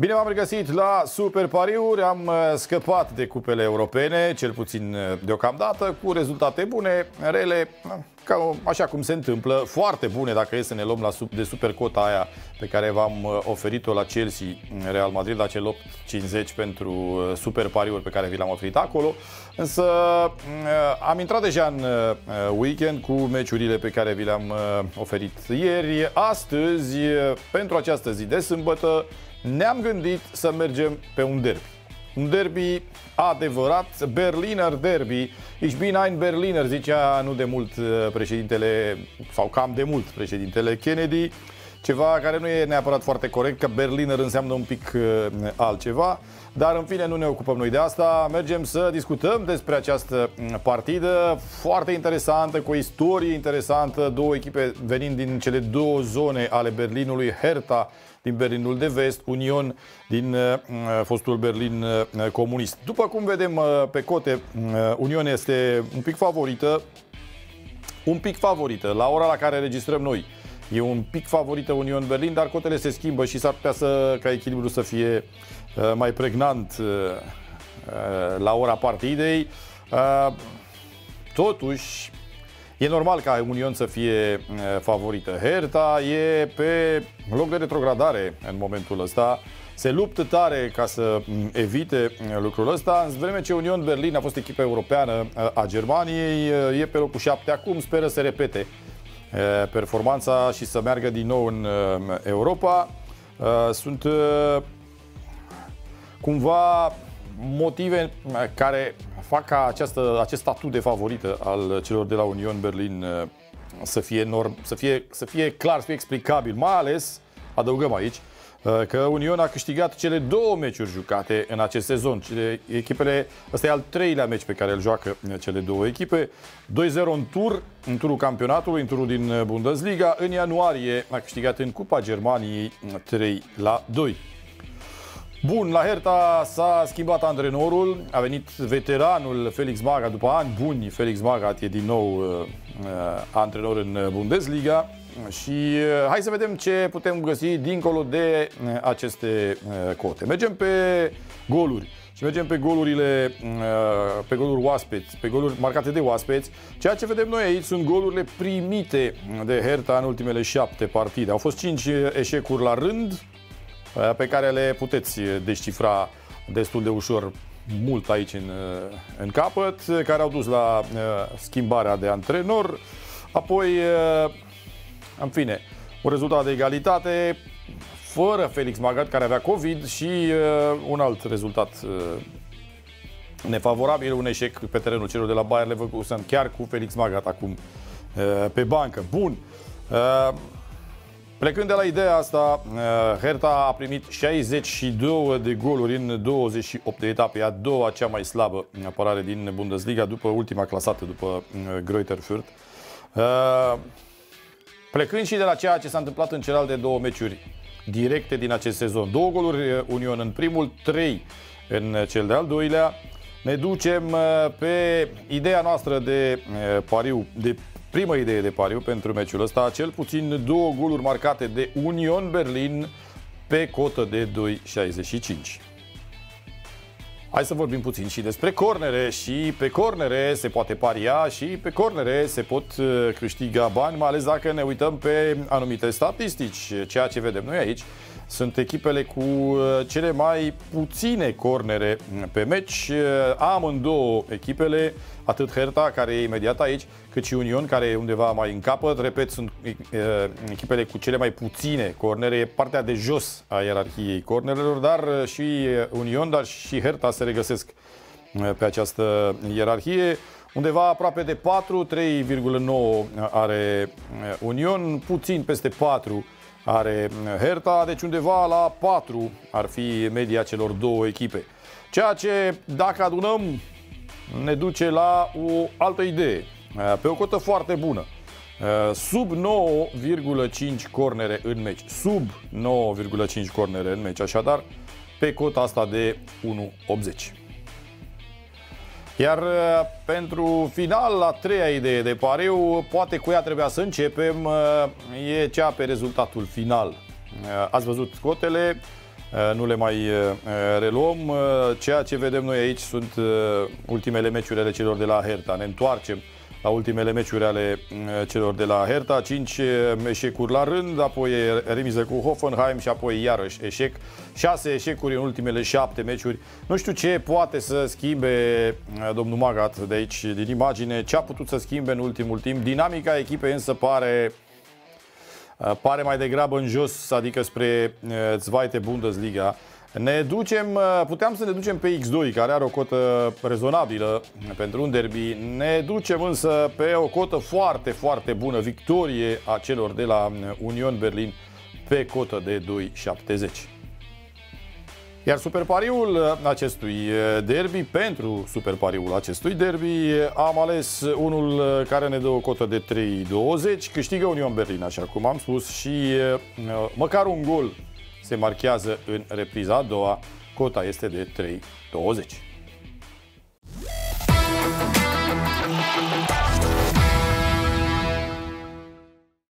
Bine v-am regăsit la Super Pariuri. Am uh, scăpat de cupele europene, cel puțin uh, deocamdată, cu rezultate bune, rele, uh, ca, așa cum se întâmplă, foarte bune dacă e să ne luăm la sub, de supercota aia pe care v-am oferit-o la Chelsea, Real Madrid, la cel 8.50 pentru super pariuri pe care vi l-am oferit acolo. Însă am intrat deja în weekend cu meciurile pe care vi le-am oferit ieri. Astăzi, pentru această zi de sâmbătă, ne-am gândit să mergem pe un derby. Un derby adevărat, Berliner derby. Ich bin ein Berliner, zicea nu de mult uh, președintele, sau cam de mult președintele Kennedy. Ceva care nu e neapărat foarte corect, că Berliner înseamnă un pic uh, altceva. Dar în fine nu ne ocupăm noi de asta, mergem să discutăm despre această mm, partidă foarte interesantă, cu o istorie interesantă, două echipe venind din cele două zone ale Berlinului, Hertha din Berlinul de Vest, Union din uh, fostul Berlin uh, comunist. După cum vedem uh, pe cote, Union este un pic favorită, un pic favorită la ora la care registrăm noi. E un pic favorită Union Berlin, dar cotele se schimbă și s-ar putea să, ca echilibru să fie mai pregnant la ora partidei. Totuși, E normal ca Union să fie favorită. Hertha e pe loc de retrogradare în momentul ăsta. Se luptă tare ca să evite lucrul ăsta, în vreme ce Union Berlin a fost echipa europeană a Germaniei, e pe locul 7 acum, speră să repete performanța și să meargă din nou în Europa. Sunt cumva motive care fac ca această, acest statut de favorită al celor de la Union Berlin uh, să fie, norm, să fie, să fie clar, să fie explicabil, mai ales, adăugăm aici, uh, că Union a câștigat cele două meciuri jucate în acest sezon. Cele, echipele, ăsta e al treilea meci pe care îl joacă uh, cele două echipe. 2-0 în tur, în turul campionatului, în turul din Bundesliga. În ianuarie a câștigat în Cupa Germaniei 3 la 2. Bun, la Hertha s-a schimbat antrenorul, a venit veteranul Felix Magath, după ani buni, Felix Magath e din nou uh, uh, antrenor în Bundesliga și uh, hai să vedem ce putem găsi dincolo de uh, aceste uh, cote. Mergem pe goluri și mergem pe golurile, uh, pe goluri oaspeți, pe goluri marcate de oaspeți. Ceea ce vedem noi aici sunt golurile primite de Hertha în ultimele șapte partide. Au fost cinci eșecuri la rând, Uh, pe care le puteți descifra destul de ușor mult aici în, uh, în capăt, care au dus la uh, schimbarea de antrenor. Apoi, în fine, un rezultat de egalitate fără Felix Magath, care avea COVID și un alt rezultat nefavorabil, un eșec pe terenul celor de la Bayer Leverkusen, chiar cu Felix Magath acum pe bancă. Bun. Plecând de la ideea asta, uh, Hertha a primit 62 de goluri în 28 de etape, a doua cea mai slabă apărare din Bundesliga după ultima clasată, după uh, Greuther Fürth. Uh, plecând și de la ceea ce s-a întâmplat în celelalte două meciuri directe din acest sezon, două goluri Union în primul, trei în cel de-al doilea, ne ducem pe ideea noastră de pariu, de Prima idee de pariu pentru meciul ăsta, cel puțin două goluri marcate de Union Berlin pe cotă de 2,65. Hai să vorbim puțin și despre cornere și pe cornere se poate paria și pe cornere se pot uh, câștiga bani, mai ales dacă ne uităm pe anumite statistici, ceea ce vedem noi aici sunt echipele cu uh, cele mai puține cornere pe meci. Uh, amândouă echipele, atât Hertha, care e imediat aici, cât și Union, care e undeva mai în capăt. Repet, sunt uh, echipele cu cele mai puține cornere, e partea de jos a ierarhiei cornerelor, dar și Union, dar și Hertha se regăsesc pe această ierarhie. Undeva aproape de 4, 3,9 are Union, puțin peste 4 are Hertha, deci undeva la 4 ar fi media celor două echipe. Ceea ce, dacă adunăm, ne duce la o altă idee, pe o cotă foarte bună. Sub 9,5 cornere în meci. Sub 9,5 cornere în meci, așadar, pe cota asta de 1,80. Iar uh, pentru final, la treia idee de pariu, poate cu ea trebuia să începem, uh, e cea pe rezultatul final. Uh, ați văzut cotele, nu le mai reluăm. Ceea ce vedem noi aici sunt ultimele meciuri ale celor de la Herta. Ne întoarcem la ultimele meciuri ale celor de la Herta, 5 eșecuri la rând, apoi remiză cu Hoffenheim și apoi iarăși eșec. 6 eșecuri în ultimele 7 meciuri. Nu știu ce poate să schimbe domnul Magat de aici din imagine, ce a putut să schimbe în ultimul timp. Dinamica echipei însă pare pare mai degrabă în jos, adică spre Zweite Bundesliga. Ne ducem, puteam să ne ducem pe X2, care are o cotă rezonabilă pentru un derby. Ne ducem însă pe o cotă foarte, foarte bună, victorie a celor de la Union Berlin pe cotă de 2,70. Iar superpariul acestui derby, pentru superpariul acestui derby, am ales unul care ne dă o cotă de 3,20, câștigă Union Berlin, așa cum am spus, și măcar un gol se marchează în repriza a doua, cota este de 3,20.